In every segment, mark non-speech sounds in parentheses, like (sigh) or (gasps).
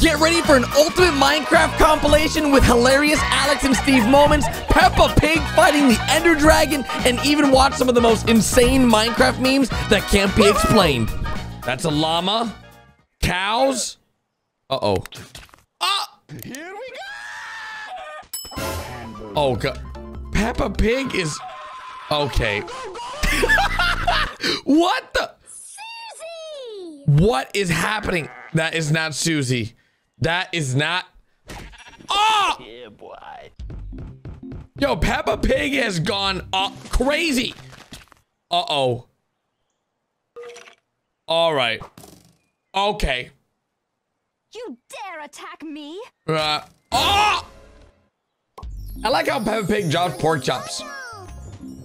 Get ready for an ultimate Minecraft compilation with hilarious Alex and Steve moments, Peppa Pig fighting the Ender Dragon, and even watch some of the most insane Minecraft memes that can't be explained. That's a llama. Cows. Uh-oh. Ah! Here we go! Oh, God. Peppa Pig is... Okay. (laughs) what the... Susie! What is happening? That is not Susie. That is not... Oh! Yeah, boy. Yo, Peppa Pig has gone uh, crazy. Uh-oh. All right. Okay. You dare attack me? Uh, oh! I like how Peppa Pig drops pork chops.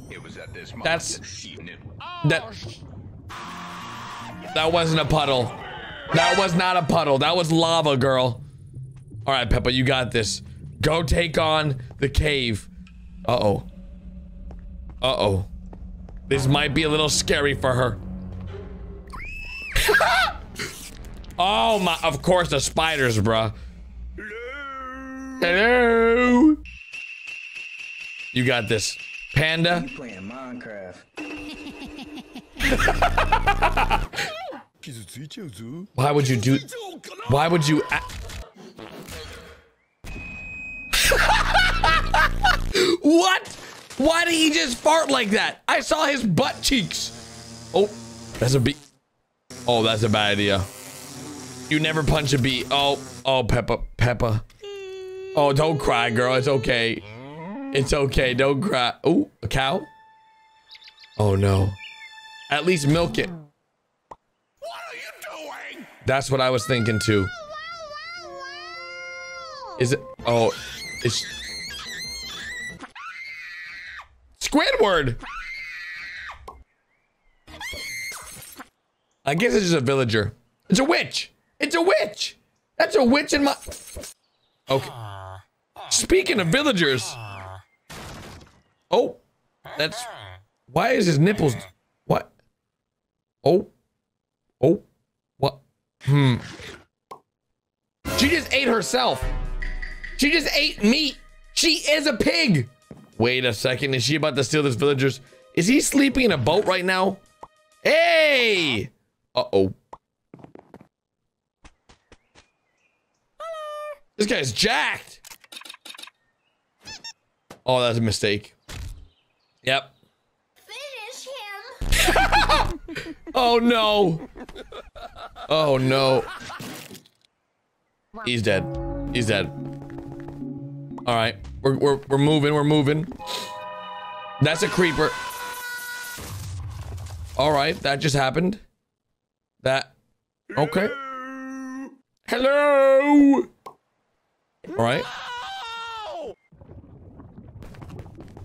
It was at this moment That's- that she knew. That that wasn't a puddle. That was not a puddle. That was lava, girl. All right, Peppa, you got this. Go take on the cave. Uh-oh. Uh-oh. This might be a little scary for her. (laughs) oh my, of course the spiders, bruh. Hello. You got this. Panda. Playing Minecraft. (laughs) Why would you do? Why would you? (laughs) what? Why did he just fart like that? I saw his butt cheeks. Oh, that's a bee. Oh, that's a bad idea. You never punch a bee. Oh, oh, Peppa, Peppa. Oh, don't cry, girl. It's okay. It's okay. Don't cry. Oh, a cow. Oh no. At least milk it. What are you doing? That's what I was thinking too. Is it? Oh, it's Squidward. I guess it's just a villager. It's a witch. It's a witch. That's a witch in my. Okay. Speaking of villagers. Oh, that's. Why is his nipples? What? Oh. Oh. Hmm. She just ate herself. She just ate meat. She is a pig. Wait a second. Is she about to steal this villager's? Is he sleeping in a boat right now? Hey! Uh-oh. This guy's jacked. Oh, that's a mistake. Yep. (laughs) Oh no. Oh no. He's dead. He's dead. All right. We're, we're, we're moving. We're moving. That's a creeper. All right. That just happened. That. Okay. Hello. All right.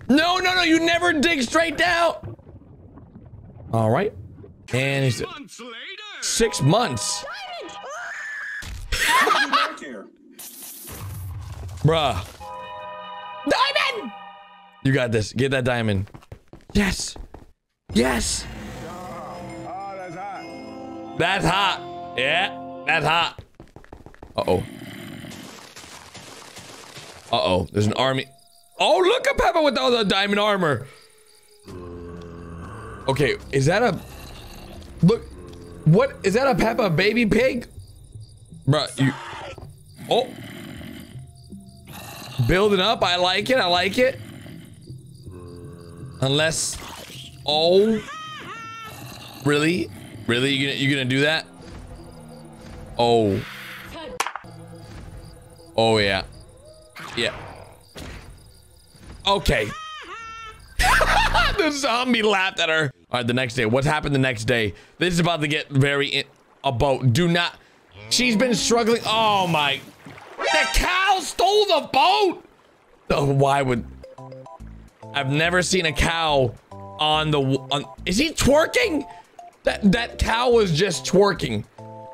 No, no, no. You never dig straight down. All right. And he's Months six months. Bruh. Diamond! You got this. Get that diamond. Yes. Yes. Oh, that's hot. That's hot. Yeah, that's hot. Uh-oh. Uh-oh. There's an army. Oh, look at Peppa with all the diamond armor. Okay, is that a... Look. What? Is that a Peppa baby pig? Bruh, you... Oh. Building up. I like it. I like it. Unless... Oh. Really? Really? You gonna, you gonna do that? Oh. Oh, yeah. Yeah. Okay. (laughs) the zombie laughed at her. All right, the next day. What's happened the next day? This is about to get very in a boat. Do not. She's been struggling. Oh my. The cow stole the boat. Oh, why would? I've never seen a cow on the. On, is he twerking? That that cow was just twerking.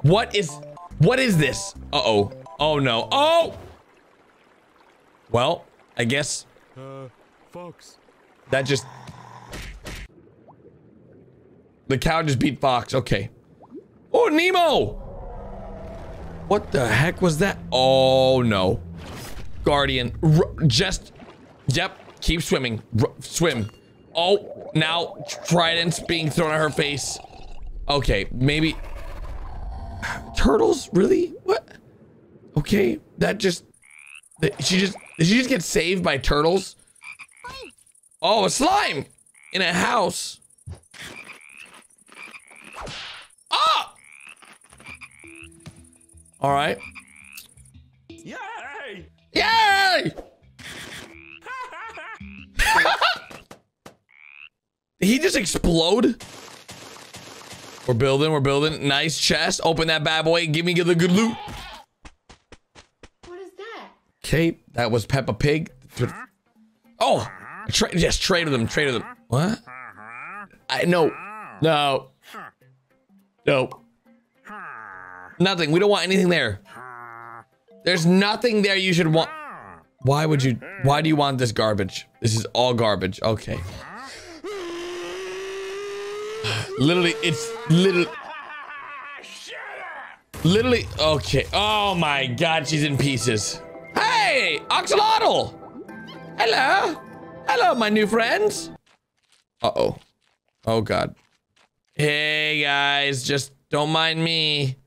What is? What is this? Uh oh. Oh no. Oh. Well, I guess Uh, Fox. That just. The cow just beat Fox. Okay. Oh, Nemo! What the heck was that? Oh no. Guardian. R just. Yep. Keep swimming. R swim. Oh, now tridents being thrown at her face. Okay, maybe. Turtles? Really? What? Okay, that just. She just. Did she just get saved by turtles? Oh, a slime! In a house. Ah! All right. Yay! Yay! Did he just explode? We're building, we're building. Nice chest. Open that bad boy. Give me the good loot. What is that? Okay, that was Peppa Pig. Oh, tra yes, trade them, trade them. What? I no, no, no, nothing. We don't want anything there. There's nothing there you should want. Why would you? Why do you want this garbage? This is all garbage. Okay. Literally, it's literally. Literally, okay. Oh my god, she's in pieces. Hey, Axolotl! Hello. Hello, my new friends. Uh-oh. Oh god. Hey guys, just don't mind me.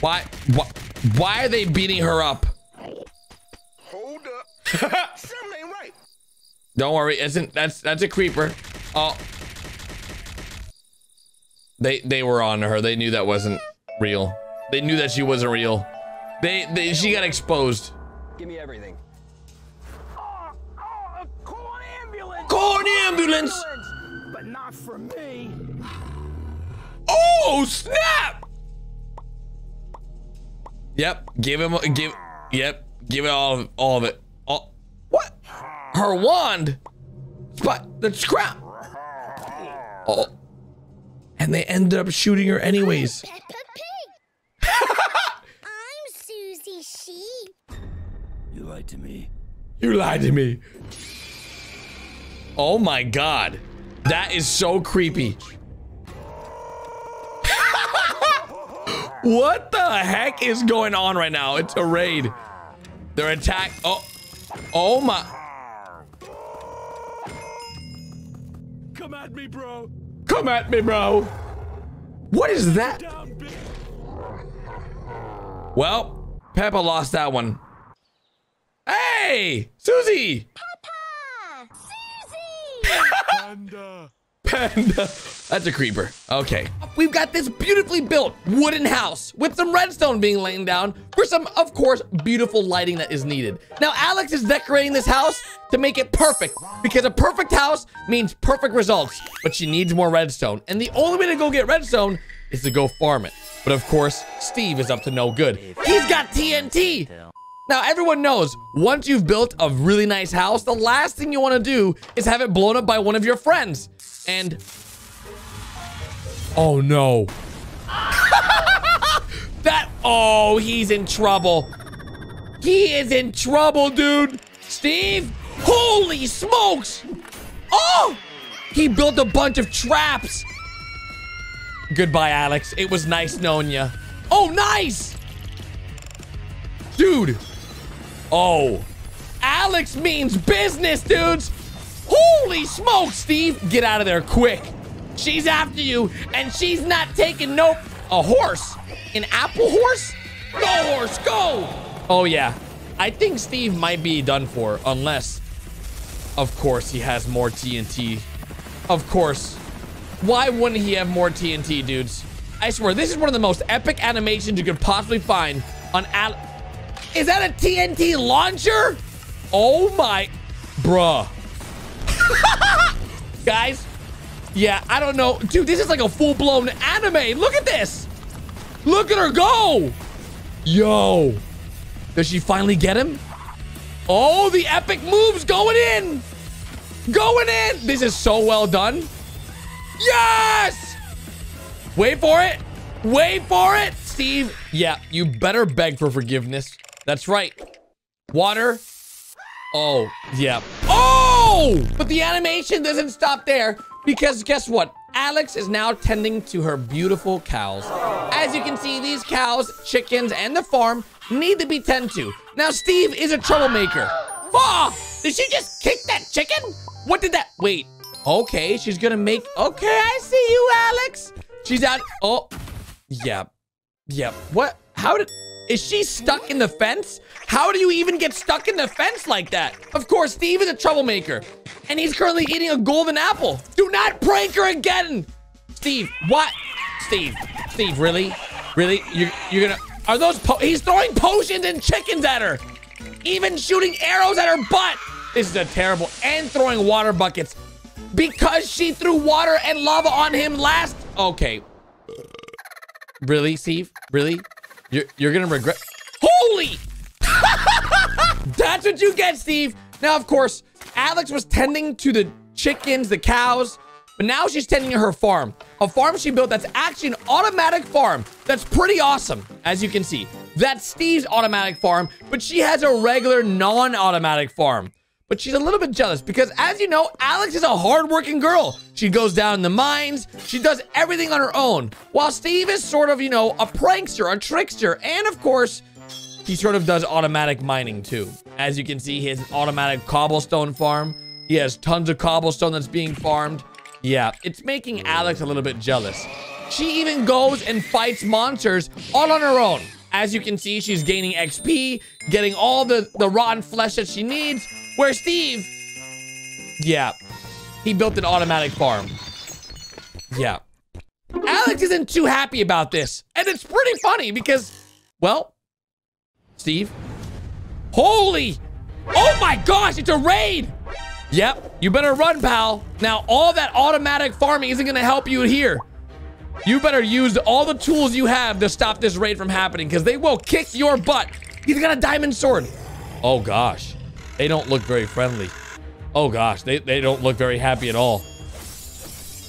Why, why, why are they beating her up? Hold up. (laughs) Something ain't right. Don't worry, isn't that's that's a creeper. Oh. They they were on her. They knew that wasn't real. They knew that she wasn't real. They, they she got exposed. Give me everything. Oh, oh, a corn ambulance! Corn ambulance! But not for me. Oh snap! Yep, give him give yep, give it all of all of it. All, what? Her wand? But the scrap. Oh. And they ended up shooting her anyways. Peppa Pig. (laughs) I'm Susie Sheep. You lied to me. You lied to me. Oh my god. That is so creepy. (laughs) what the heck is going on right now? It's a raid. They're attack. Oh. Oh my. Come at me, bro. Come at me, bro. What is that? Well, Peppa lost that one. Hey, Susie. Peppa. Susie. Panda. Panda. That's a creeper. Okay. We've got this beautifully built wooden house with some redstone being laid down for some, of course, beautiful lighting that is needed. Now, Alex is decorating this house to make it perfect because a perfect house means perfect results, but she needs more redstone. And the only way to go get redstone is to go farm it. But of course, Steve is up to no good. He's got TNT. Now, everyone knows once you've built a really nice house, the last thing you want to do is have it blown up by one of your friends. And oh no. (laughs) that oh, he's in trouble. He is in trouble, dude. Steve, holy smokes. Oh, he built a bunch of traps. Goodbye, Alex. It was nice knowing you. Oh, nice. Dude. Oh. Alex means business, dudes. Holy smokes, Steve. Get out of there quick. She's after you, and she's not taking no... A horse? An apple horse? Go, horse, go! Oh, yeah. I think Steve might be done for, unless... Of course, he has more TNT. Of course. Why wouldn't he have more TNT, dudes? I swear, this is one of the most epic animations you could possibly find on Al... Is that a TNT launcher? Oh my... Bruh. (laughs) Guys, yeah, I don't know. Dude, this is like a full-blown anime. Look at this. Look at her go. Yo. Does she finally get him? Oh, the epic moves going in. Going in. This is so well done. Yes. Wait for it. Wait for it. Steve, yeah, you better beg for forgiveness. That's right. Water. Oh, yeah. Oh! But the animation doesn't stop there because guess what? Alex is now tending to her beautiful cows. As you can see, these cows, chickens, and the farm need to be tended to. Now, Steve is a troublemaker. Oh, did she just kick that chicken? What did that, wait. Okay, she's gonna make, okay, I see you, Alex. She's out, oh, yeah, yeah. What, how did, is she stuck in the fence? How do you even get stuck in the fence like that? Of course, Steve is a troublemaker. And he's currently eating a golden apple. Do not prank her again. Steve, what? Steve, Steve, really? Really? You're, you're gonna, are those, he's throwing potions and chickens at her. Even shooting arrows at her butt. This is a terrible, and throwing water buckets. Because she threw water and lava on him last. Okay. Really, Steve? Really? You're, you're gonna regret. Holy! (laughs) That's what you get, Steve. Now, of course, Alex was tending to the chickens, the cows, but now she's tending to her farm. A farm she built that's actually an automatic farm. That's pretty awesome, as you can see. That's Steve's automatic farm, but she has a regular non-automatic farm. But she's a little bit jealous because, as you know, Alex is a hardworking girl. She goes down in the mines. She does everything on her own. While Steve is sort of, you know, a prankster, a trickster, and of course, he sort of does automatic mining too. As you can see, he has an automatic cobblestone farm. He has tons of cobblestone that's being farmed. Yeah, it's making Alex a little bit jealous. She even goes and fights monsters all on her own. As you can see, she's gaining XP, getting all the, the rotten flesh that she needs. Where Steve, yeah, he built an automatic farm. Yeah. Alex isn't too happy about this. And it's pretty funny because, well, Steve. Holy! Oh my gosh, it's a raid! Yep, you better run, pal. Now, all that automatic farming isn't gonna help you here. You better use all the tools you have to stop this raid from happening because they will kick your butt. He's got a diamond sword. Oh gosh, they don't look very friendly. Oh gosh, they, they don't look very happy at all.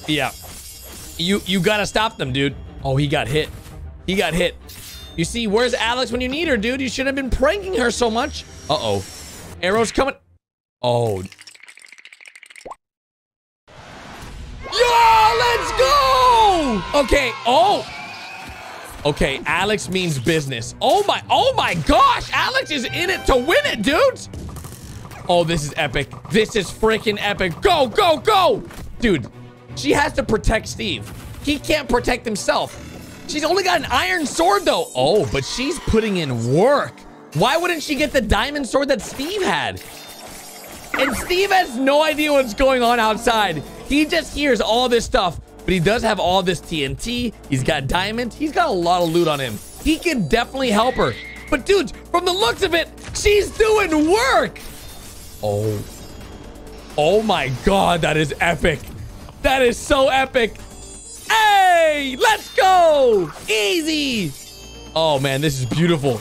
Yeah, you, you gotta stop them, dude. Oh, he got hit. He got hit. You see, where's Alex when you need her, dude? You shouldn't have been pranking her so much. Uh-oh. Arrows coming. Oh. Yo, let's go! Okay, oh. Okay, Alex means business. Oh my, oh my gosh! Alex is in it to win it, dudes! Oh, this is epic. This is freaking epic. Go, go, go! Dude, she has to protect Steve. He can't protect himself. She's only got an iron sword, though. Oh, but she's putting in work. Why wouldn't she get the diamond sword that Steve had? And Steve has no idea what's going on outside. He just hears all this stuff, but he does have all this TNT. He's got diamonds. He's got a lot of loot on him. He can definitely help her. But dudes, from the looks of it, she's doing work. Oh. Oh my God, that is epic. That is so epic. Hey, let's go. Easy. Oh man, this is beautiful.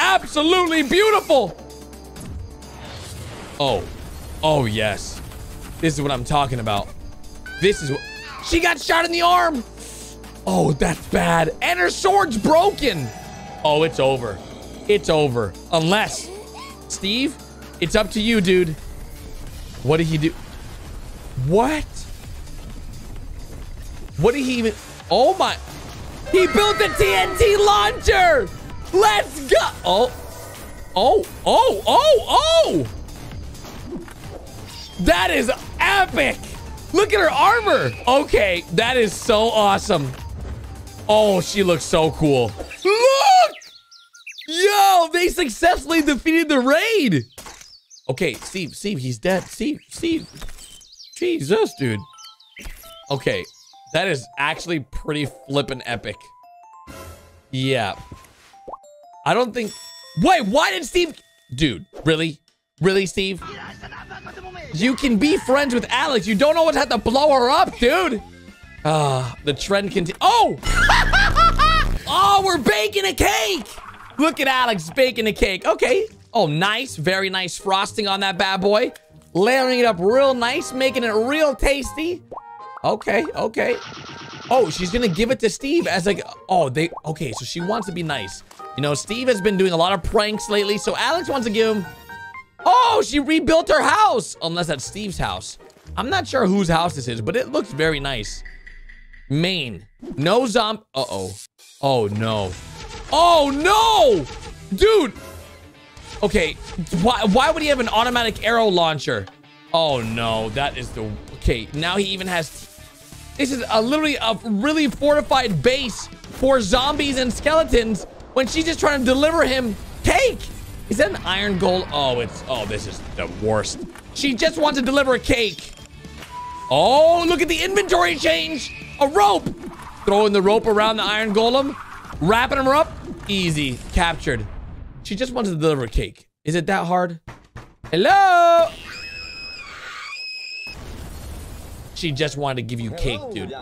Absolutely beautiful. Oh, oh yes. This is what I'm talking about. This is what, she got shot in the arm. Oh, that's bad. And her sword's broken. Oh, it's over. It's over. Unless, Steve, it's up to you, dude. What did he do? What? What did he even? Oh my. He built the TNT launcher. Let's go. Oh. Oh, oh, oh, oh. That is epic. Look at her armor. Okay, that is so awesome. Oh, she looks so cool. Look! Yo, they successfully defeated the raid. Okay, Steve, Steve, he's dead. Steve, Steve. Jesus, dude. Okay, that is actually pretty flippin' epic. Yeah. I don't think... Wait, why did Steve... Dude, really? Really, Steve? You can be friends with Alex. You don't always have to blow her up, dude. Ah, the trend continues. Oh! (laughs) oh, we're baking a cake. Look at Alex baking a cake. Okay. Oh, nice. Very nice frosting on that bad boy. Layering it up real nice, making it real tasty. Okay, okay. Oh, she's gonna give it to Steve as like, oh, they, okay, so she wants to be nice. You know, Steve has been doing a lot of pranks lately, so Alex wants to give him, oh, she rebuilt her house. Unless that's Steve's house. I'm not sure whose house this is, but it looks very nice. Maine. No zomb. Uh-oh. Oh, no. Oh, no! Dude! Okay, why, why would he have an automatic arrow launcher? Oh, no. That is the... Okay, now he even has... This is a literally a really fortified base for zombies and skeletons when she's just trying to deliver him cake. Is that an iron goal? Oh, it's... Oh, this is the worst. She just wants to deliver a cake. Oh, look at the inventory change. A rope. Throwing the rope around the iron golem. Wrapping her up. Easy. Captured. She just wants to deliver a cake. Is it that hard? Hello? She just wanted to give you cake, dude.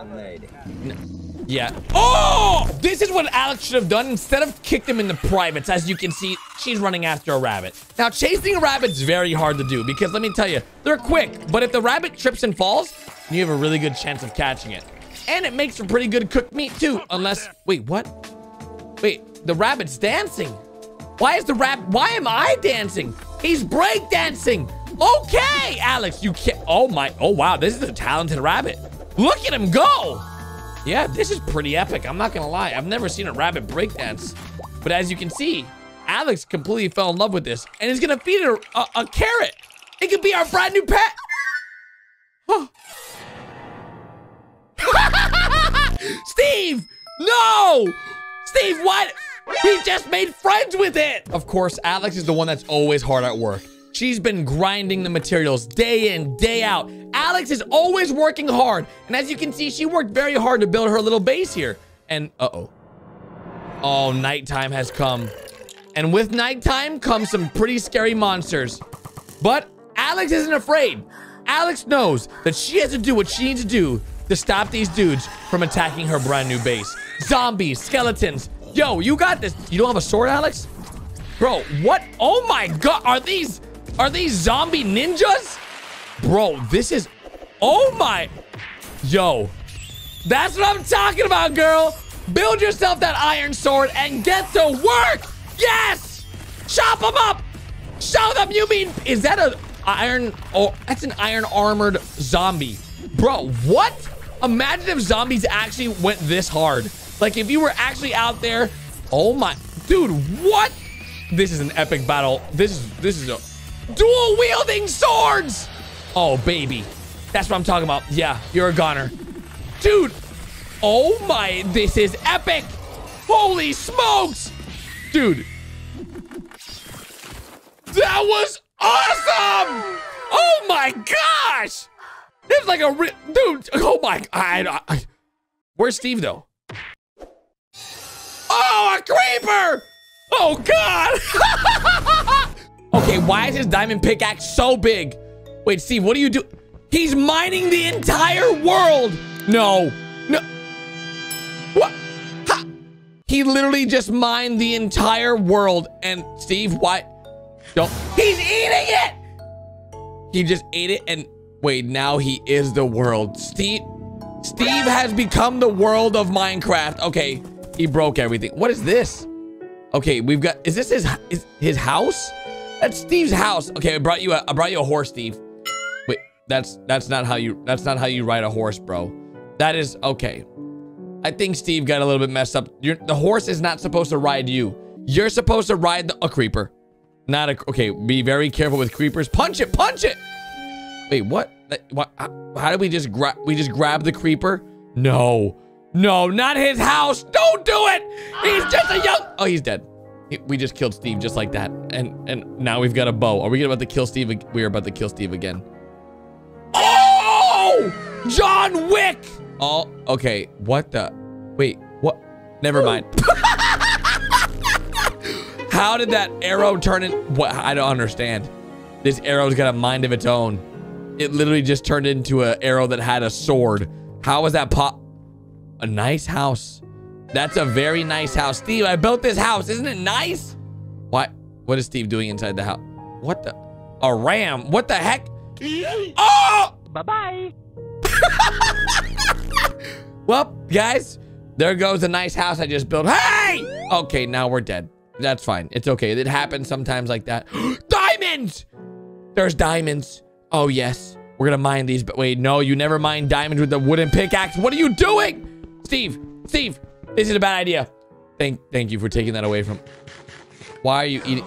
Yeah. Oh! This is what Alex should have done. Instead of kicked him in the privates, as you can see, she's running after a rabbit. Now, chasing a rabbit's very hard to do because let me tell you, they're quick. But if the rabbit trips and falls, you have a really good chance of catching it. And it makes for pretty good cooked meat too, unless, wait, what? Wait, the rabbit's dancing. Why is the rabbit, why am I dancing? He's break dancing. Okay, Alex, you can't, oh my, oh wow, this is a talented rabbit. Look at him go. Yeah, this is pretty epic. I'm not gonna lie. I've never seen a rabbit breakdance. But as you can see, Alex completely fell in love with this and is gonna feed her a, a carrot. It could be our brand new pet. Huh. (laughs) Steve, no! Steve, what? He just made friends with it. Of course, Alex is the one that's always hard at work. She's been grinding the materials day in, day out. Alex is always working hard. And as you can see, she worked very hard to build her little base here. And uh-oh. Oh, nighttime has come. And with nighttime comes some pretty scary monsters. But Alex isn't afraid. Alex knows that she has to do what she needs to do to stop these dudes from attacking her brand new base. Zombies, skeletons. Yo, you got this. You don't have a sword, Alex? Bro, what? Oh my god, are these are these zombie ninjas? Bro, this is Oh my Yo. That's what I'm talking about, girl. Build yourself that iron sword and get to work. Yes! Chop them up. Show them you mean is that a iron oh that's an iron armored zombie. Bro, what? Imagine if zombies actually went this hard. Like if you were actually out there, oh my, dude, what? This is an epic battle. This is, this is a dual wielding swords. Oh, baby. That's what I'm talking about. Yeah, you're a goner. Dude, oh my, this is epic. Holy smokes. Dude. That was awesome. Oh my gosh. It's like a dude. Oh my, I, I, where's Steve though? Oh, a creeper! Oh, God! (laughs) okay, why is his diamond pickaxe so big? Wait, Steve, what do you do? He's mining the entire world! No. No. What? Ha! He literally just mined the entire world. And Steve, why? Don't. He's eating it! He just ate it and... Wait, now he is the world. Steve... Steve has become the world of Minecraft. Okay, he broke everything. What is this? Okay, we've got, is this his, is his house? That's Steve's house. Okay, I brought you a, I brought you a horse, Steve. Wait, that's, that's not how you, that's not how you ride a horse, bro. That is, okay. I think Steve got a little bit messed up. You're, the horse is not supposed to ride you. You're supposed to ride the, a creeper. Not a, okay, be very careful with creepers. Punch it, punch it. Wait, what? What? How did we just grab, we just grab the creeper? No. No, not his house. Don't do it. He's just a young. Oh, he's dead. We just killed Steve just like that. And and now we've got a bow. Are we about to kill Steve? We are about to kill Steve again. Oh! John Wick! Oh, okay. What the? Wait, what? Never mind. (laughs) How did that arrow turn in? What? I don't understand. This arrow's got a mind of its own. It literally just turned into an arrow that had a sword. How was that pop? A nice house. That's a very nice house. Steve, I built this house. Isn't it nice? What? What is Steve doing inside the house? What the? A ram? What the heck? Oh! Bye-bye. (laughs) well, guys, there goes the nice house I just built. Hey! Okay, now we're dead. That's fine. It's okay. It happens sometimes like that. (gasps) diamonds! There's diamonds. Oh, yes. We're gonna mine these, but wait, no, you never mine diamonds with the wooden pickaxe. What are you doing? Steve, Steve, this is a bad idea. Thank, thank you for taking that away from. Why are you eating?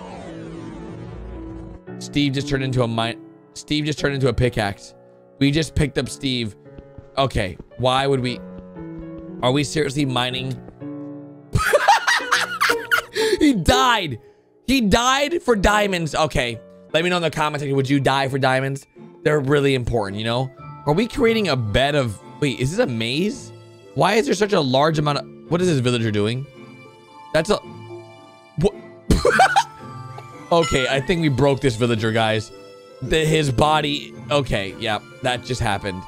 Steve just turned into a mine. Steve just turned into a pickaxe. We just picked up Steve. Okay, why would we? Are we seriously mining? (laughs) he died. He died for diamonds. Okay, let me know in the comments. Would you die for diamonds? They're really important, you know? Are we creating a bed of... Wait, is this a maze? Why is there such a large amount of... What is this villager doing? That's a... What? (laughs) okay, I think we broke this villager, guys. The, his body... Okay, yeah, that just happened.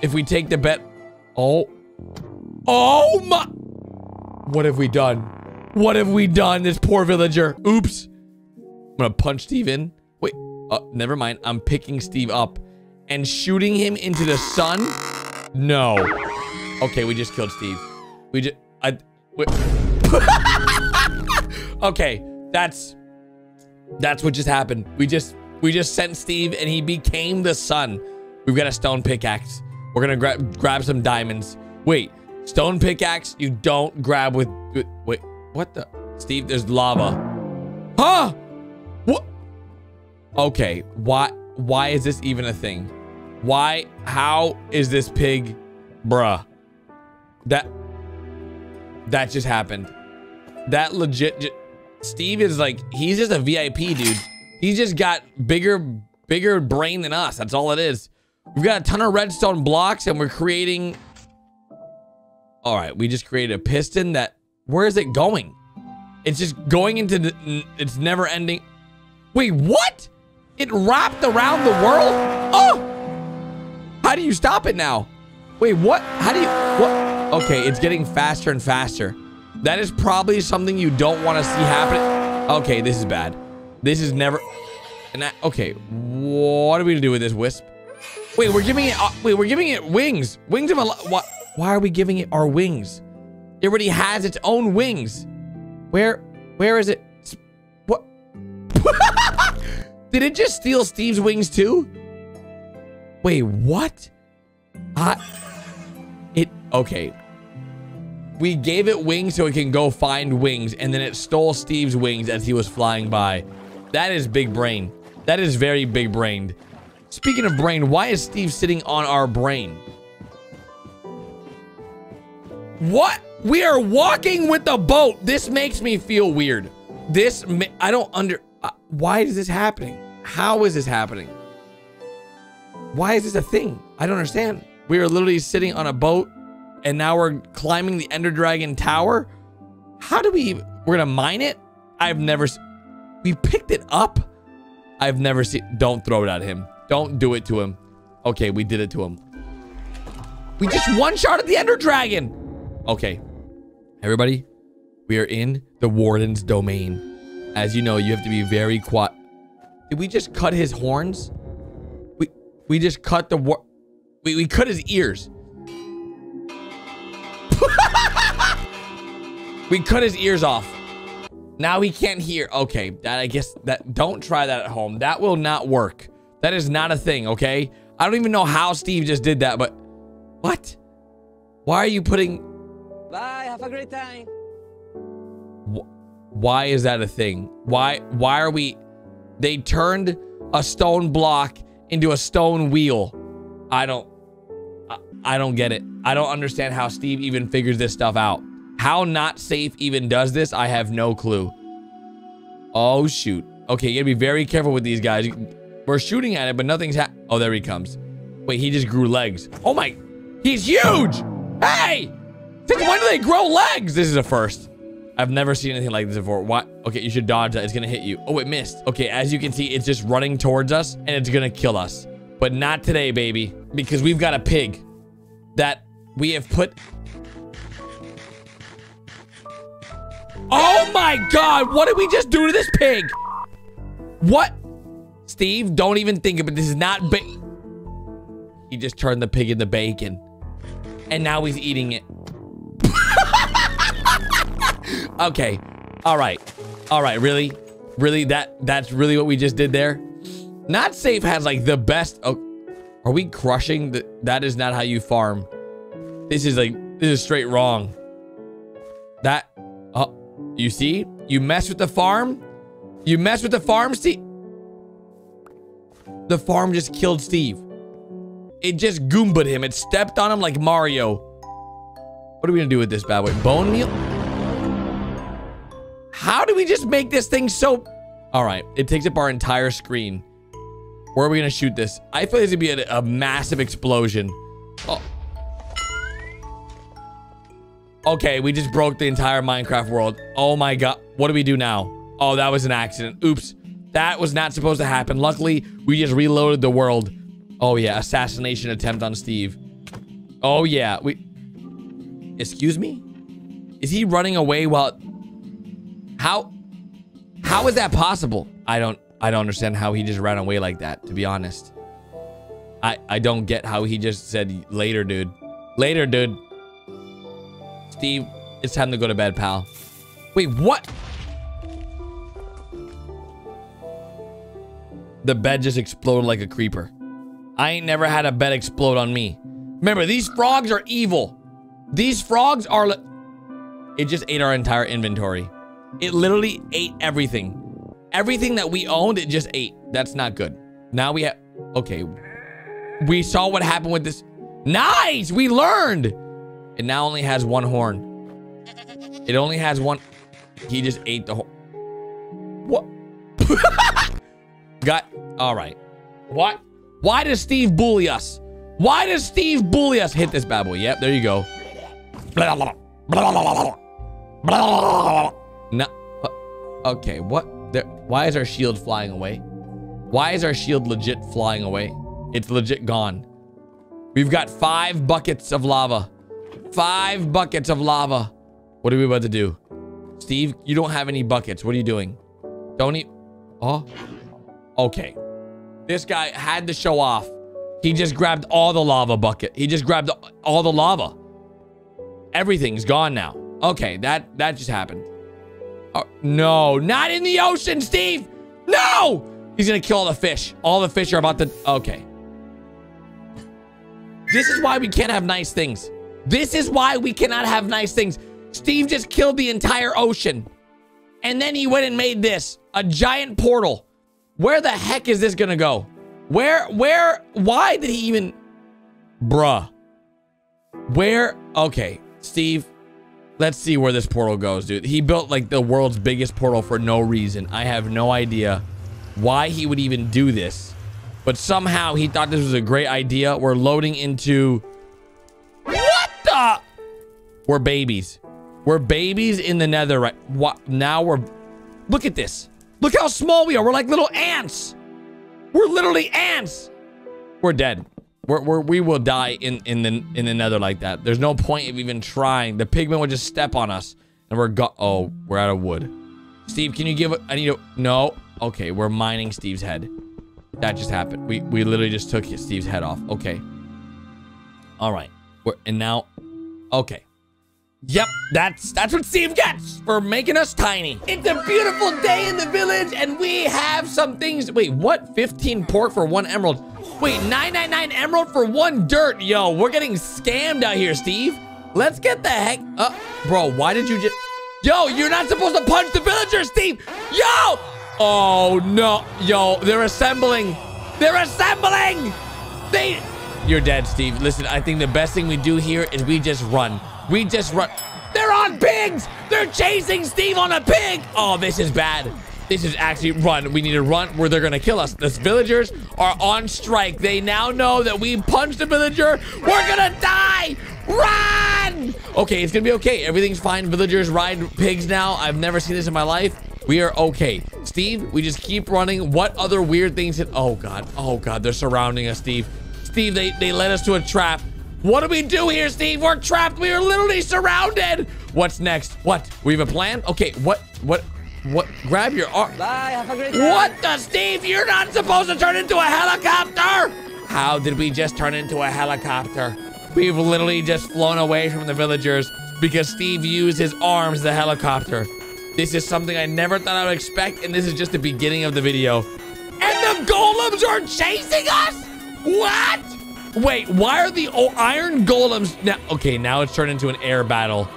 If we take the bet... Oh. Oh my... What have we done? What have we done? This poor villager. Oops. I'm gonna punch Steve in. Wait. Uh, never mind. I'm picking Steve up and shooting him into the sun. No. Okay, we just killed Steve. We just... I... Wait. (laughs) okay, that's... That's what just happened. We just... We just sent Steve and he became the sun. We've got a stone pickaxe. We're gonna grab grab some diamonds. Wait, stone pickaxe you don't grab with, with wait, what the Steve, there's lava. Huh? What? Okay, why why is this even a thing? Why how is this pig bruh? That that just happened. That legit Steve is like he's just a VIP dude. He's just got bigger bigger brain than us. That's all it is. We've got a ton of redstone blocks and we're creating All right, we just created a piston that where is it going? It's just going into the it's never ending. Wait, what? It wrapped around the world? Oh! How do you stop it now? Wait, what? How do you what? Okay, it's getting faster and faster. That is probably something you don't want to see happen. Okay, this is bad. This is never and that, okay, what are we gonna do with this wisp? Wait, we're giving it. Uh, wait, we're giving it wings. Wings of a. What? Why are we giving it our wings? It already has its own wings. Where? Where is it? What? (laughs) Did it just steal Steve's wings too? Wait, what? I. It. Okay. We gave it wings so it can go find wings, and then it stole Steve's wings as he was flying by. That is big brain. That is very big brained. Speaking of brain, why is Steve sitting on our brain? What? We are walking with the boat. This makes me feel weird. This, I don't under, uh, why is this happening? How is this happening? Why is this a thing? I don't understand. We are literally sitting on a boat and now we're climbing the Ender Dragon Tower. How do we, we're gonna mine it? I've never, we picked it up. I've never seen, don't throw it at him. Don't do it to him. Okay, we did it to him. We just one shot at the Ender Dragon. Okay. Everybody, we are in the Warden's domain. As you know, you have to be very quiet. Did we just cut his horns? We we just cut the war. We, we cut his ears. (laughs) we cut his ears off. Now he can't hear. Okay, that I guess that don't try that at home. That will not work. That is not a thing, okay? I don't even know how Steve just did that, but what? Why are you putting Bye, have a great time. Why is that a thing? Why why are we they turned a stone block into a stone wheel. I don't I, don't get it. I don't understand how Steve even figures this stuff out. How not safe even does this, I have no clue. Oh shoot. Okay, you gotta be very careful with these guys. We're shooting at it, but nothing's ha- Oh, there he comes. Wait, he just grew legs. Oh my, he's huge! Hey! Since when do they grow legs? This is a first. I've never seen anything like this before. What? Okay, you should dodge that. It's gonna hit you. Oh, it missed. Okay, as you can see, it's just running towards us and it's gonna kill us. But not today, baby. Because we've got a pig that we have put... Oh my God, what did we just do to this pig? What? Steve, don't even think it. This is not He just turned the pig into bacon. And now he's eating it. (laughs) okay. All right. All right, really? Really? That that's really what we just did there? Not safe has like the best oh, Are we crushing the that is not how you farm. This is like This is straight wrong. That, oh, you see? You mess with the farm? You mess with the farm, Steve? The farm just killed Steve. It just goomba'd him. It stepped on him like Mario. What are we gonna do with this bad boy? Bone meal? How do we just make this thing so... All right, it takes up our entire screen. Where are we gonna shoot this? I feel like this would be a, a massive explosion. Oh. Okay, we just broke the entire Minecraft world. Oh my god. What do we do now? Oh, that was an accident. Oops. That was not supposed to happen. Luckily, we just reloaded the world. Oh yeah, assassination attempt on Steve. Oh yeah, we... Excuse me? Is he running away while... How... How is that possible? I don't... I don't understand how he just ran away like that, to be honest. I, I don't get how he just said, later, dude. Later, dude. Steve, it's time to go to bed, pal. Wait, what? The bed just exploded like a creeper. I ain't never had a bed explode on me. Remember, these frogs are evil. These frogs are... It just ate our entire inventory. It literally ate everything. Everything that we owned, it just ate. That's not good. Now we have... Okay. We saw what happened with this. Nice! We learned! It now only has one horn. It only has one... He just ate the whole... What? Got... All right. What? Why does Steve bully us? Why does Steve bully us? Hit this bad boy. Yep, there you go. No. Okay, what? There, why is our shield flying away? Why is our shield legit flying away? It's legit gone. We've got five buckets of lava. Five buckets of lava. What are we about to do? Steve, you don't have any buckets. What are you doing? Don't eat. Oh. Okay. This guy had to show off. He just grabbed all the lava bucket. He just grabbed all the lava. Everything's gone now. Okay, that that just happened. Oh, no, not in the ocean, Steve. No! He's gonna kill all the fish. All the fish are about to... Okay. This is why we can't have nice things. This is why we cannot have nice things. Steve just killed the entire ocean. And then he went and made this. A giant portal. Where the heck is this gonna go? Where, where, why did he even... Bruh. Where, okay, Steve, let's see where this portal goes, dude. He built like the world's biggest portal for no reason. I have no idea why he would even do this. But somehow he thought this was a great idea. We're loading into... What the? We're babies. We're babies in the nether right what now we're look at this. Look how small we are. We're like little ants. We're literally ants. We're dead. We're, we're, we will die in, in the in the nether like that. There's no point of even trying. The pigman would just step on us. And we're go- Oh, we're out of wood. Steve, can you give I need a- No. Okay, we're mining Steve's head. That just happened. We, we literally just took Steve's head off. Okay. All right. We're, and now... Okay. Yep, that's that's what Steve gets for making us tiny. It's a beautiful day in the village, and we have some things. Wait, what? 15 pork for one emerald. Wait, 999 emerald for one dirt. Yo, we're getting scammed out here, Steve. Let's get the heck up. Bro, why did you just... Yo, you're not supposed to punch the villagers, Steve. Yo! Oh, no. Yo, they're assembling. They're assembling. They... You're dead, Steve. Listen, I think the best thing we do here is we just run. We just run. They're on pigs. They're chasing Steve on a pig. Oh, this is bad. This is actually run. We need to run where they're going to kill us. The villagers are on strike. They now know that we punched a villager. We're going to die. Run. Okay, it's going to be okay. Everything's fine. Villagers ride pigs now. I've never seen this in my life. We are okay. Steve, we just keep running. What other weird things? Oh, God. Oh, God. They're surrounding us, Steve. Steve, they, they led us to a trap. What do we do here, Steve? We're trapped. We are literally surrounded. What's next? What? We have a plan? Okay, what? What? What? Grab your arm. Bye, have a great day. What the, Steve? You're not supposed to turn into a helicopter. How did we just turn into a helicopter? We've literally just flown away from the villagers because Steve used his arms as the helicopter. This is something I never thought I would expect, and this is just the beginning of the video. And the golems are chasing us? What? Wait, why are the iron golems now? Okay, now it's turned into an air battle.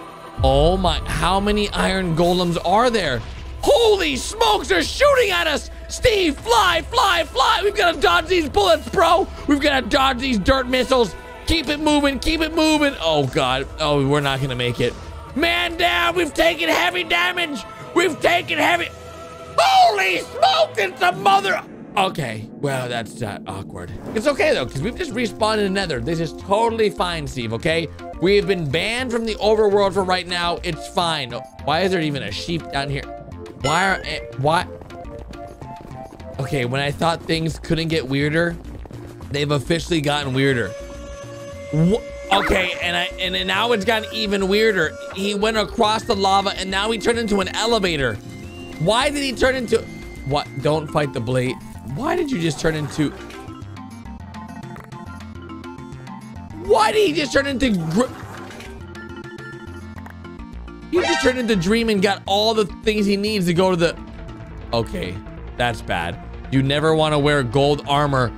Oh my, how many iron golems are there? Holy smokes, they're shooting at us. Steve, fly, fly, fly. We've got to dodge these bullets, bro. We've got to dodge these dirt missiles. Keep it moving, keep it moving. Oh God, oh, we're not gonna make it. Man down, we've taken heavy damage. We've taken heavy. Holy smoke, it's a mother. Okay, well, that's uh, awkward. It's okay, though, because we've just respawned in the nether. This is totally fine, Steve, okay? We have been banned from the overworld for right now. It's fine. Why is there even a sheep down here? Why are... eh, Why? Okay, when I thought things couldn't get weirder, they've officially gotten weirder. Wh- Okay, and I and now it's gotten even weirder. He went across the lava and now he turned into an elevator. Why did he turn into what? Don't fight the blade. Why did you just turn into Why did he just turn into He just turned into Dream and got all the things he needs to go to the Okay, that's bad. You never want to wear gold armor.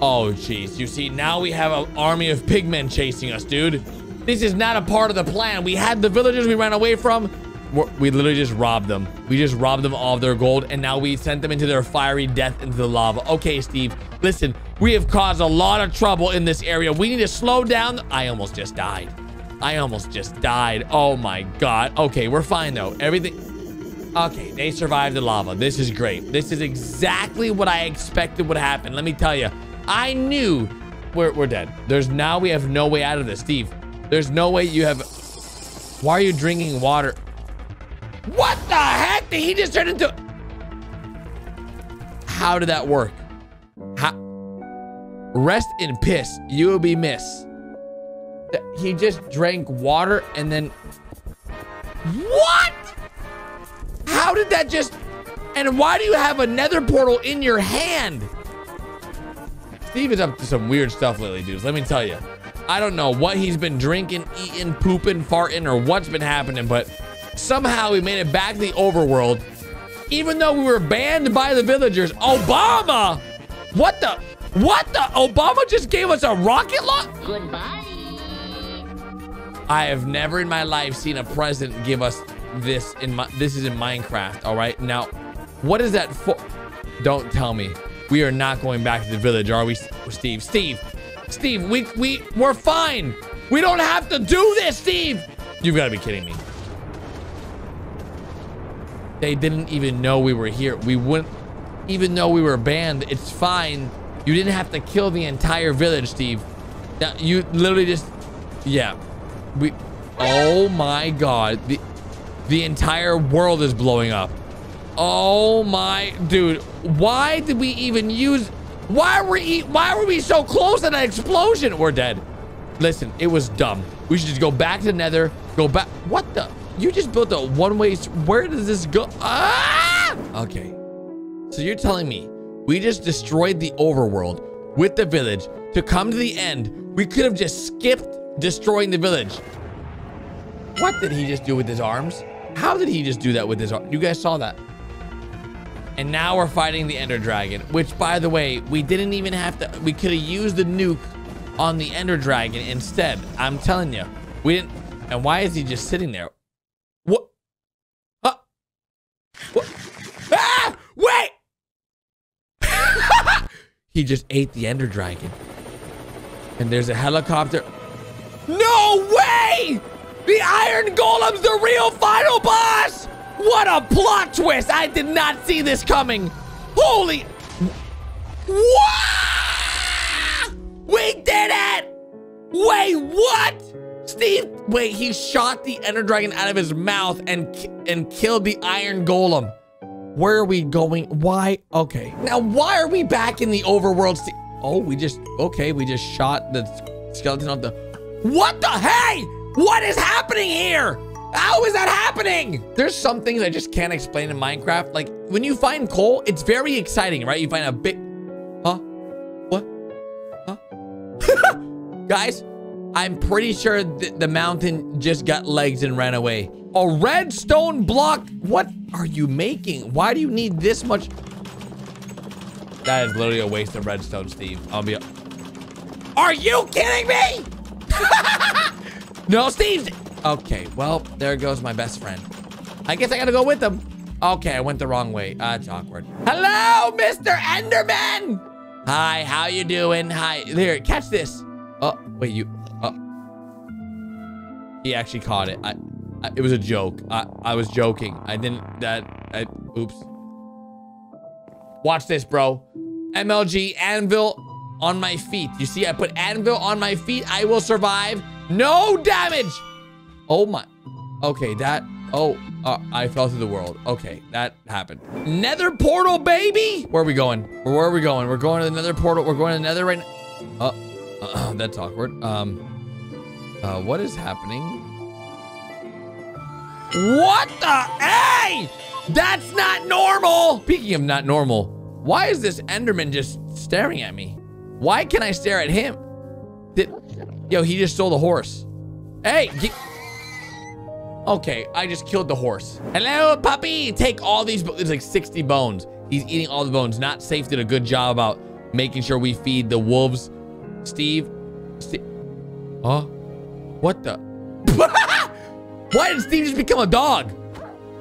Oh, jeez. You see, now we have an army of pigmen chasing us, dude. This is not a part of the plan. We had the villagers we ran away from. We're- literally just robbed them. We just robbed them all of their gold, and now we sent them into their fiery death into the lava. Okay, Steve, listen, we have caused a lot of trouble in this area. We need to slow down. I almost just died. I almost just died. Oh my God. Okay, we're fine though. Everything. Okay, they survived the lava. This is great. This is exactly what I expected would happen. Let me tell you, I knew we're, we're dead. There's now we have no way out of this, Steve. There's no way you have. Why are you drinking water? What the heck? Did he just turn into? How did that work? How? Rest in piss. You will be miss. He just drank water and then. What? How did that just? And why do you have a nether portal in your hand? Steve is up to some weird stuff lately, dudes. Let me tell you. I don't know what he's been drinking, eating, pooping, farting, or what's been happening, but somehow we made it back to the overworld. Even though we were banned by the villagers. Obama! What the? What the? Obama just gave us a rocket launch? Goodbye. I have never in my life seen a president give us this in my this is in Minecraft, all right? Now, what is that for? Don't tell me. We are not going back to the village, are we, Steve? Steve, Steve, we we we're fine. We don't have to do this, Steve. You've got to be kidding me. They didn't even know we were here. We wouldn't even though we were banned. It's fine. You didn't have to kill the entire village, Steve. You literally just yeah. We Oh my god. The the entire world is blowing up. Oh my dude. Why did we even use why were we why were we so close to that explosion? We're dead. Listen, it was dumb. We should just go back to Nether. Go back. What the? You just built a one-way. Where does this go? Ah! Okay. So you're telling me we just destroyed the overworld with the village to come to the end. We could have just skipped destroying the village. What did he just do with his arms? How did he just do that with his arms? You guys saw that. And now we're fighting the Ender Dragon, which by the way, we didn't even have to, we could have used the nuke on the Ender Dragon instead. I'm telling you, we didn't. And why is he just sitting there? What? Huh? What? Ah! Wait! (laughs) he just ate the Ender Dragon. And there's a helicopter. No way! The Iron Golem's the real final boss! What a plot twist! I did not see this coming. Holy. We did it! Wait, what? Steve, wait, he shot the Ender Dragon out of his mouth and and killed the Iron Golem. Where are we going? Why? Okay. Now, why are we back in the overworld? Oh, we just, okay, we just shot the skeleton of the. What the? Hey! What is happening here? How is that happening? There's some things I just can't explain in Minecraft. Like, when you find coal, it's very exciting, right? You find a big. Huh? What? Huh? (laughs) Guys, I'm pretty sure th the mountain just got legs and ran away. A redstone block? What are you making? Why do you need this much? That is literally a waste of redstone, Steve. I'll be. Are you kidding me? (laughs) no, Steve. Okay, well, there goes my best friend. I guess I gotta go with them. Okay, I went the wrong way. Ah, That's awkward. Hello, Mr. Enderman. Hi, how you doing? Hi. Here, catch this. Oh, wait, you. He actually caught it. I, I it was a joke. I, I was joking. I didn't. That. I, oops. Watch this, bro. MLG anvil on my feet. You see, I put anvil on my feet. I will survive. No damage. Oh my. Okay, that. Oh, uh, I fell through the world. Okay, that happened. Nether portal, baby. Where are we going? Where are we going? We're going to the nether portal. We're going to the nether right now. Oh, uh, (clears throat) that's awkward. Um, uh, what is happening? What the? Hey! That's not normal! Speaking of not normal, why is this Enderman just staring at me? Why can I stare at him? Did, yo, he just stole the horse. Hey! Okay, I just killed the horse. Hello, puppy! Take all these, there's like 60 bones. He's eating all the bones. Not safe did a good job about making sure we feed the wolves. Steve, Steve, huh? What the? (laughs) Why did Steve just become a dog?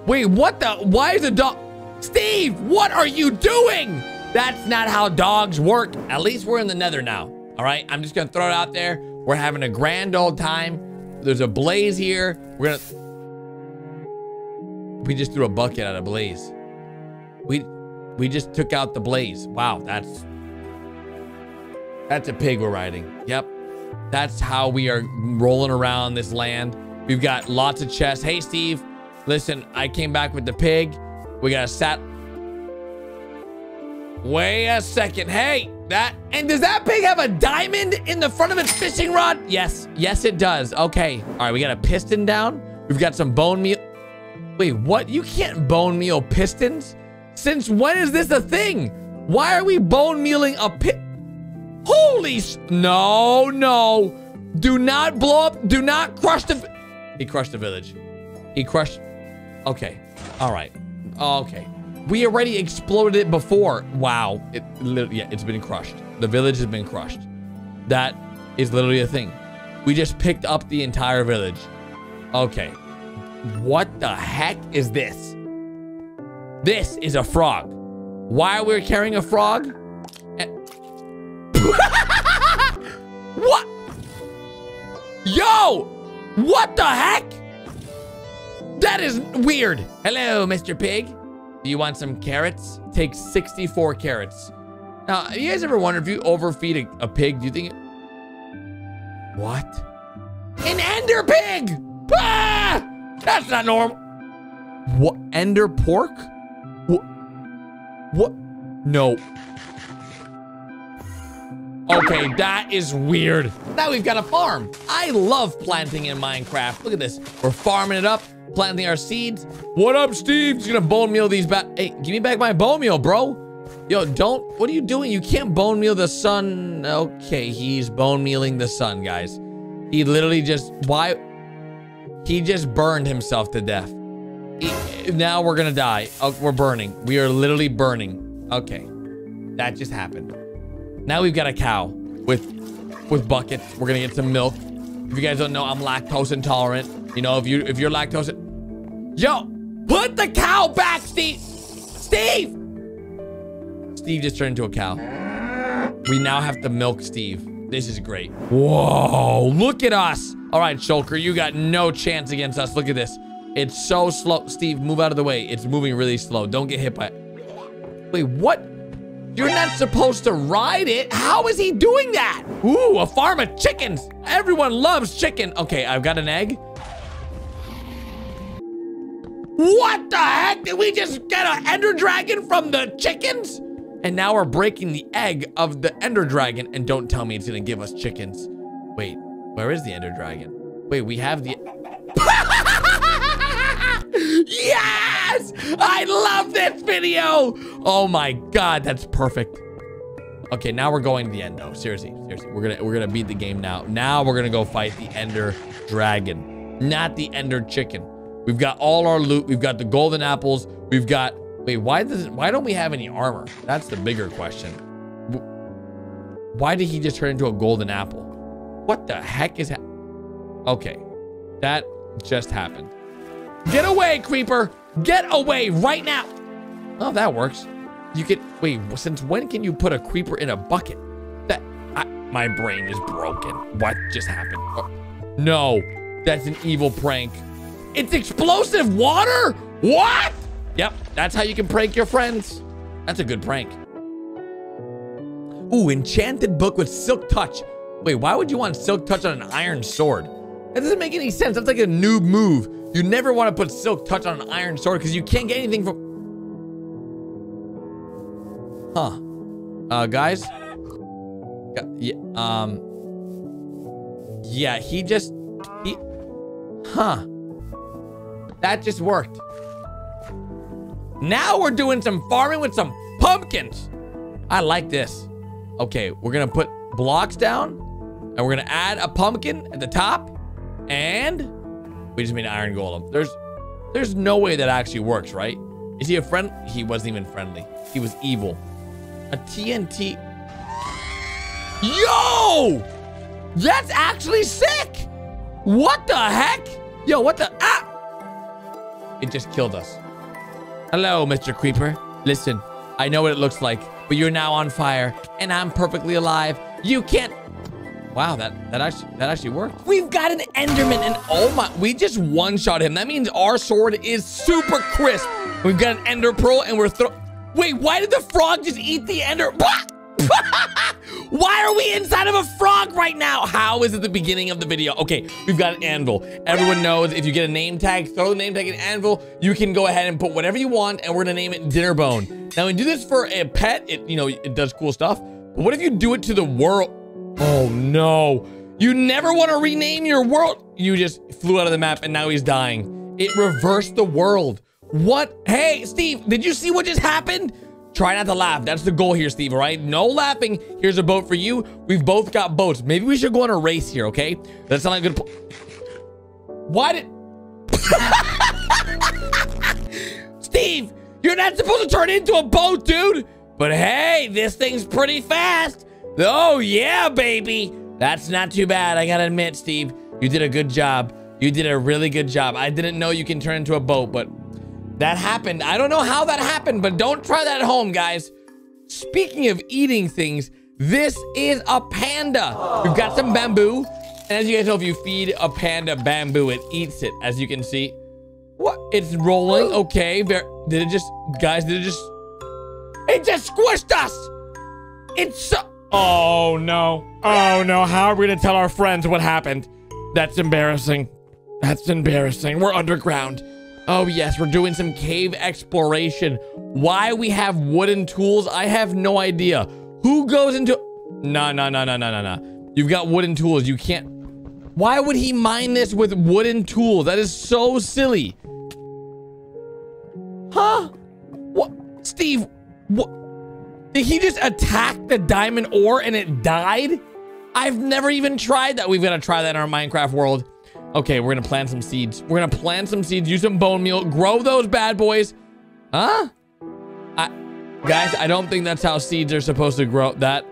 Wait, what the? Why is a dog? Steve, what are you doing? That's not how dogs work. At least we're in the nether now. All right, I'm just gonna throw it out there. We're having a grand old time. There's a blaze here. We're gonna. We just threw a bucket at a blaze. We, we just took out the blaze. Wow, that's. That's a pig we're riding. Yep. That's how we are rolling around this land. We've got lots of chests. Hey, Steve, listen, I came back with the pig. We got a sat. Wait a second. Hey, that. And does that pig have a diamond in the front of its fishing rod? Yes. Yes, it does. Okay. All right, we got a piston down. We've got some bone meal. Wait, what? You can't bone meal pistons? Since when is this a thing? Why are we bone mealing a pit? Holy No, no. Do not blow up. Do not crush the. He crushed the village. He crushed. Okay. All right. Okay. We already exploded it before. Wow. It yeah, it's been crushed. The village has been crushed. That is literally a thing. We just picked up the entire village. Okay. What the heck is this? This is a frog. Why are we carrying a frog? What? Yo! What the heck? That is weird. Hello, Mr. Pig. Do you want some carrots? Take 64 carrots. Now, you guys ever wonder if you overfeed a, a pig, do you think... What? An ender pig! Ah! That's not normal. What? Ender pork? What? What? No. Okay, that is weird. Now we've got a farm. I love planting in Minecraft. Look at this. We're farming it up, planting our seeds. What up, Steve? He's gonna bone meal these back. Hey, give me back my bone meal, bro. Yo, don't. What are you doing? You can't bone meal the sun. Okay, he's bone mealing the sun, guys. He literally just. Why? He just burned himself to death. He- now we're gonna die. Oh, we're burning. We are literally burning. Okay, that just happened. Now we've got a cow with with buckets. We're gonna get some milk. If you guys don't know, I'm lactose intolerant. You know, if you if you're lactose, yo, put the cow back, Steve. Steve. Steve just turned into a cow. We now have to milk Steve. This is great. Whoa, look at us. All right, Shulker, you got no chance against us. Look at this. It's so slow. Steve, move out of the way. It's moving really slow. Don't get hit by it. Wait, what? You're not supposed to ride it. How is he doing that? Ooh, a farm of chickens. Everyone loves chicken. Okay, I've got an egg. What the heck? Did we just get an ender dragon from the chickens? And now we're breaking the egg of the ender dragon. And don't tell me it's gonna give us chickens. Wait, where is the ender dragon? Wait, we have the... (laughs) yes! I love this video! Oh my god, that's perfect. Okay, now we're going to the end though. Seriously, seriously. We're gonna we're gonna beat the game now. Now we're gonna go fight the Ender Dragon, not the Ender Chicken. We've got all our loot. We've got the golden apples. We've got wait, why does why don't we have any armor? That's the bigger question. Why did he just turn into a golden apple? What the heck is that? Okay, that just happened. Get away, creeper! Get away right now! Oh, that works. You can wait. Since when can you put a creeper in a bucket? That I, my brain is broken. What just happened? Oh, no, that's an evil prank. It's explosive water. What? Yep, that's how you can prank your friends. That's a good prank. Ooh, enchanted book with silk touch. Wait, why would you want silk touch on an iron sword? That doesn't make any sense. That's like a noob move. You never want to put silk touch on an iron sword because you can't get anything from. Huh. Uh, guys. Yeah, um. Yeah, he just. He. Huh. That just worked. Now we're doing some farming with some pumpkins. I like this. Okay, we're gonna put blocks down and we're gonna add a pumpkin at the top and we just made an iron golem. There's there's no way that actually works, right? Is he a friend? He wasn't even friendly. He was evil. A TNT. Yo! That's actually sick! What the heck? Yo, what the ah! It just killed us. Hello, Mr. Creeper. Listen, I know what it looks like, but you're now on fire, and I'm perfectly alive. You can't. Wow, that that actually that actually worked. We've got an Enderman, and oh my, we just one-shot him. That means our sword is super crisp. We've got an Ender Pearl, and we're throw. Wait, why did the frog just eat the Ender? (laughs) Why are we inside of a frog right now? How is it the beginning of the video? Okay, we've got an anvil. Everyone knows if you get a name tag, throw the name tag in anvil, you can go ahead and put whatever you want, and we're gonna name it Dinnerbone. Now, we do this for a pet. It, you know, it does cool stuff. But what if you do it to the world? Oh no. You never want to rename your world. You just flew out of the map and now he's dying. It reversed the world. What? Hey, Steve, did you see what just happened? Try not to laugh. That's the goal here, Steve, all right? No laughing. Here's a boat for you. We've both got boats. Maybe we should go on a race here, okay? That's not a good... Why did... (laughs) Steve, you're not supposed to turn into a boat, dude. But hey, this thing's pretty fast. Oh, yeah, baby. That's not too bad. I gotta admit, Steve, you did a good job. You did a really good job. I didn't know you can turn into a boat, but that happened. I don't know how that happened, but don't try that at home, guys. Speaking of eating things, this is a panda. We've got some bamboo. And as you guys know, if you feed a panda bamboo, it eats it, as you can see. What? It's rolling. Okay. Did it just, guys, did it just, it just squished us. It's so, oh no. Oh no. How are we going to tell our friends what happened? That's embarrassing. That's embarrassing. We're underground. Oh yes, we're doing some cave exploration. Why we have wooden tools, I have no idea. Who goes into... No, no, no, no, no, no, no. You've got wooden tools. You can't... Why would he mine this with wooden tools? That is so silly. Huh? What? Steve, what? Did he just attack the diamond ore and it died? I've never even tried that. We've got to try that in our Minecraft world. Okay, we're gonna plant some seeds. We're gonna plant some seeds, use some bone meal, grow those bad boys. Huh? I, guys, I don't think that's how seeds are supposed to grow. That,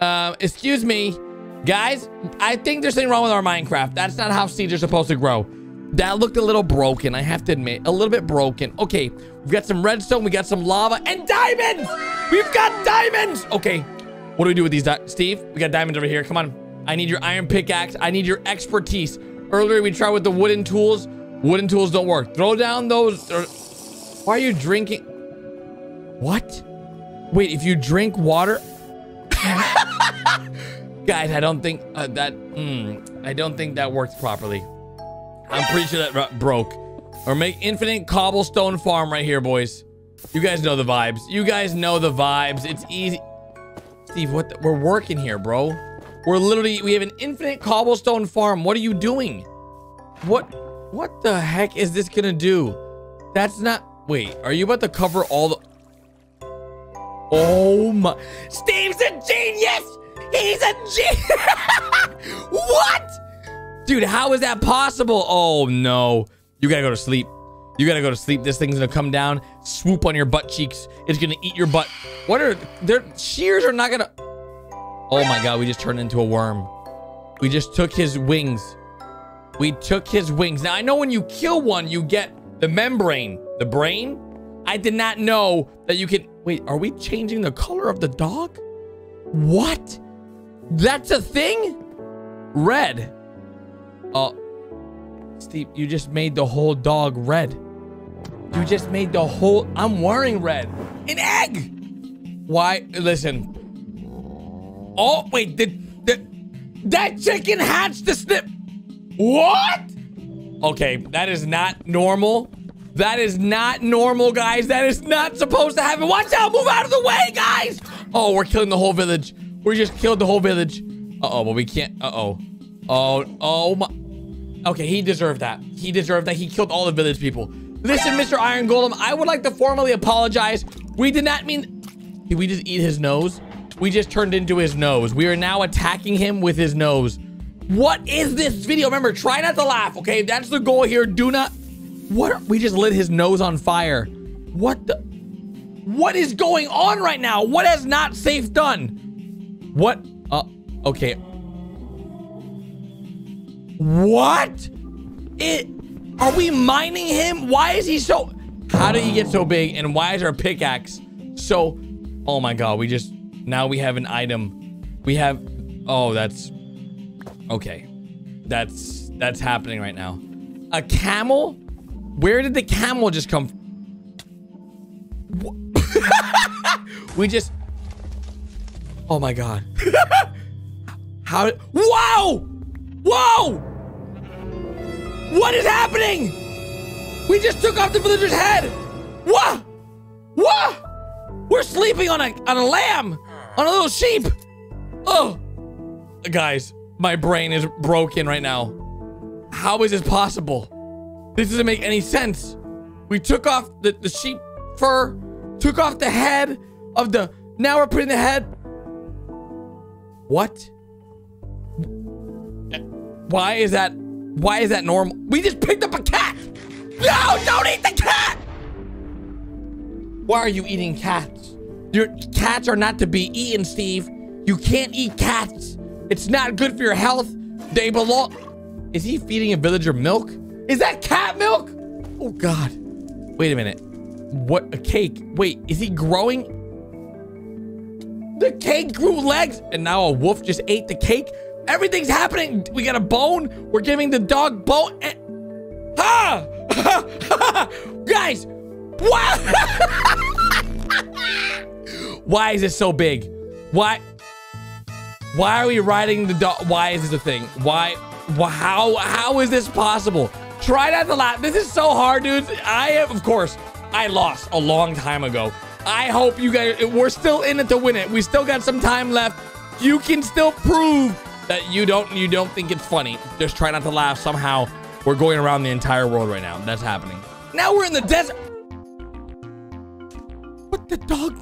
uh, excuse me. Guys, I think there's something wrong with our Minecraft. That's not how seeds are supposed to grow. That looked a little broken, I have to admit. A little bit broken. Okay, we've got some redstone, we got some lava, and diamonds! We've got diamonds! Okay, what do we do with these, Steve? We got diamonds over here, come on. I need your iron pickaxe. I need your expertise. Earlier, we tried with the wooden tools. Wooden tools don't work. Throw down those. Or, why are you drinking? What? Wait, if you drink water... (laughs) Guys, I don't think uh, that... Mm, I don't think that works properly. I'm pretty sure that broke. Or make infinite cobblestone farm right here, boys. You guys know the vibes. You guys know the vibes. It's easy. Steve, what? The, we're working here, bro. We're literally, we have an infinite cobblestone farm. What are you doing? What, what the heck is this gonna do? That's not, wait, are you about to cover all the, oh my, Steve's a genius! He's a genius! (laughs) what? Dude, how is that possible? Oh no, you gotta go to sleep. You gotta go to sleep. This thing's gonna come down, swoop on your butt cheeks. It's gonna eat your butt. What are, their shears are not gonna, Oh my god, we just turned into a worm. We just took his wings. We took his wings. Now, I know when you kill one, you get the membrane, the brain. I did not know that you can... Wait, are we changing the color of the dog? What? That's a thing? Red. Oh. Steve, you just made the whole dog red. You just made the whole... I'm wearing red. An egg! Why? Listen. Oh, wait. Did, did, that chicken hatched the snip... What? Okay, that is not normal. That is not normal, guys. That is not supposed to happen. Watch out. Move out of the way, guys. Oh, we're killing the whole village. We just killed the whole village. Uh-oh, but we can't. Uh-oh. Oh, oh my. Okay, he deserved that. He deserved that. He killed all the village people. Listen, Mr. Iron Golem, I would like to formally apologize. We did not mean... Did we just eat his nose? We just turned into his nose. We are now attacking him with his nose. What is this video? Remember, try not to laugh, okay? That's the goal here. Do not... What? We just lit his nose on fire. What the... What is going on right now? What has not safe done? What? Uh, okay. What? It... Are we mining him? Why is he so... How did he get so big? And why is our pickaxe so... Oh my god, we just... Now we have an item. We have... Oh, that's... Okay. That's... That's happening right now. A camel? Where did the camel just come from? (laughs) we just... Oh my god. (laughs) How... Whoa! Whoa! What is happening? We just took off the villager's head. What? What? We're sleeping on a on a lamb, on a little sheep. Oh, guys, my brain is broken right now. How is this possible? This doesn't make any sense. We took off the, the sheep fur, took off the head of the. Now we're putting the head. What? Why is that? Why is that normal? We just picked up a cat. No, don't eat the cat. Why are you eating cats? Your cats are not to be eaten, Steve. You can't eat cats. It's not good for your health. They belong. Is he feeding a villager milk? Is that cat milk? Oh God. Wait a minute. What a cake. Wait, is he growing? The cake grew legs and now a wolf just ate the cake. Everything's happening. We got a bone. We're giving the dog bone. And... Ha! (laughs) Guys, why? (laughs) Why is this so big? Why? Why are we riding the dog? Why is this a thing? Why? How? How is this possible? Try not to laugh. This is so hard, dudes. I am, of course, I lost a long time ago. I hope you guys, we're still in it to win it. We still got some time left. You can still prove that you don't, you don't think it's funny. Just try not to laugh. Somehow, we're going around the entire world right now. That's happening. Now we're in the desert. What the dog?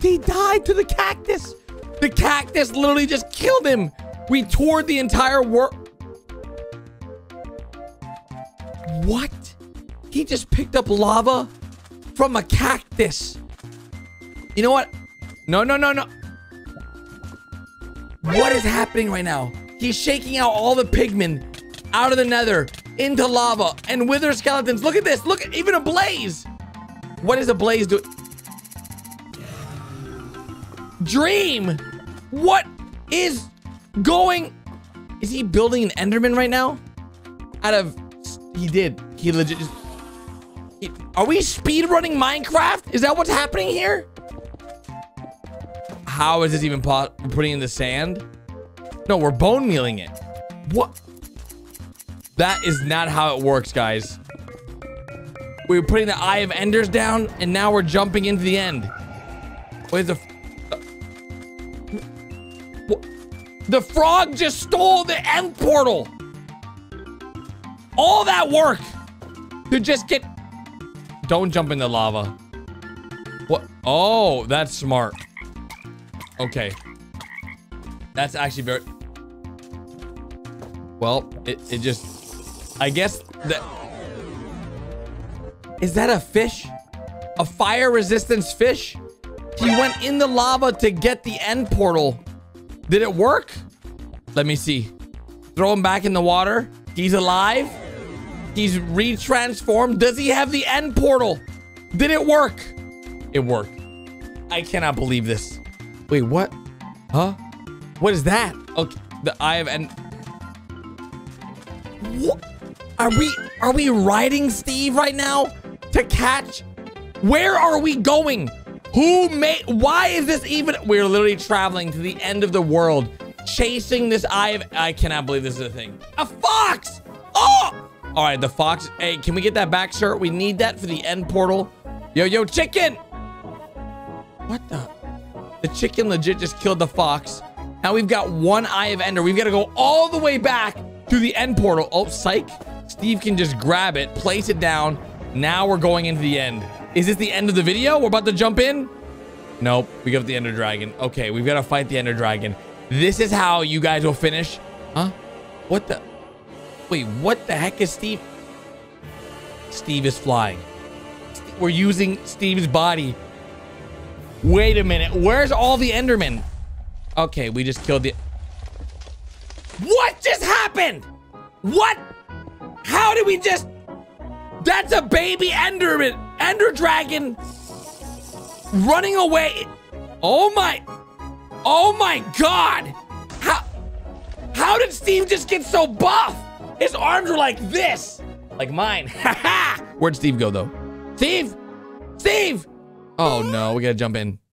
He died to the cactus. The cactus literally just killed him. We toured the entire world. What? He just picked up lava from a cactus. You know what? No, no, no, no. What is happening right now? He's shaking out all the pigmen out of the nether into lava and wither skeletons. Look at this. Look at even a blaze. What is a blaze doing? Dream. What is going? Is he building an Enderman right now? Out of he did. He legit just. he- are we speed running Minecraft? Is that what's happening here? How is this even? Putting in the sand? No, we're bone mealing it. What? That is not how it works, guys. We were putting the Eye of Enders down, and now we're jumping into the end. Where's the... Uh, the frog just stole the end portal. All that work to just get... Don't jump in the lava. What? Oh, that's smart. Okay. That's actually very... Well, it, it just... I guess that... Is that a fish? A fire resistance fish? He went in the lava to get the end portal. Did it work? Let me see. Throw him back in the water. He's alive. He's retransformed. Does he have the end portal? Did it work? It worked. I cannot believe this. Wait, what? Huh? What is that? Okay, the eye of end. What? Are we are we riding Steve right now to catch? Where are we going? Who made? Why is this even? We're literally traveling to the end of the world, chasing this eye of. I cannot believe this is a thing. A fox! Oh! All right, the fox. Hey, can we get that back, sir? We need that for the end portal. Yo, yo, chicken! What the? The chicken legit just killed the fox. Now we've got one eye of ender. We've got to go all the way back to the end portal. Oh, psych. Steve can just grab it, place it down. Now we're going into the end. Is this the end of the video? We're about to jump in? Nope. We got the ender dragon. Okay, we've got to fight the ender dragon. This is how you guys will finish. Huh? What the? Wait, what the heck is Steve? Steve is flying. We're using Steve's body. Wait a minute. Where's all the Endermen? Okay, we just killed the... What just happened? What? How did we just... That's a baby Enderman. Ender Dragon. Running away. Oh my... Oh my God. How... How did Steve just get so buff? His arms were like this. Like mine. (laughs) Where'd Steve go, though? Steve! Steve! Oh, no. We gotta jump in.